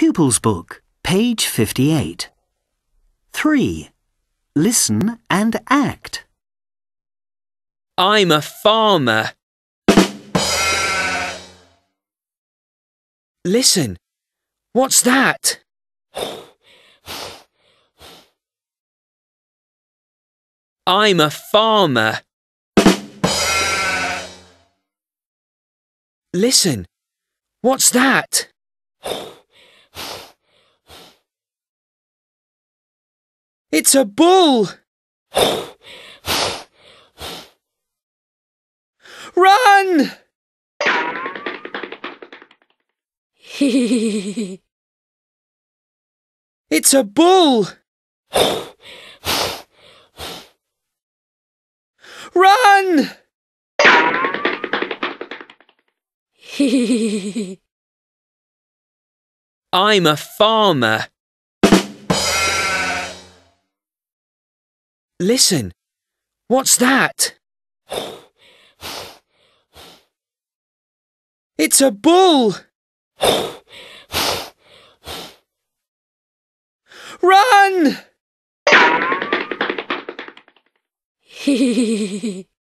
Pupils Book, page 58. 3. Listen and act. I'm a farmer. Listen, what's that? I'm a farmer. Listen, what's that? It's a bull! Run! It's a bull! Run! I'm a farmer. Listen, what's that? It's a bull! Run!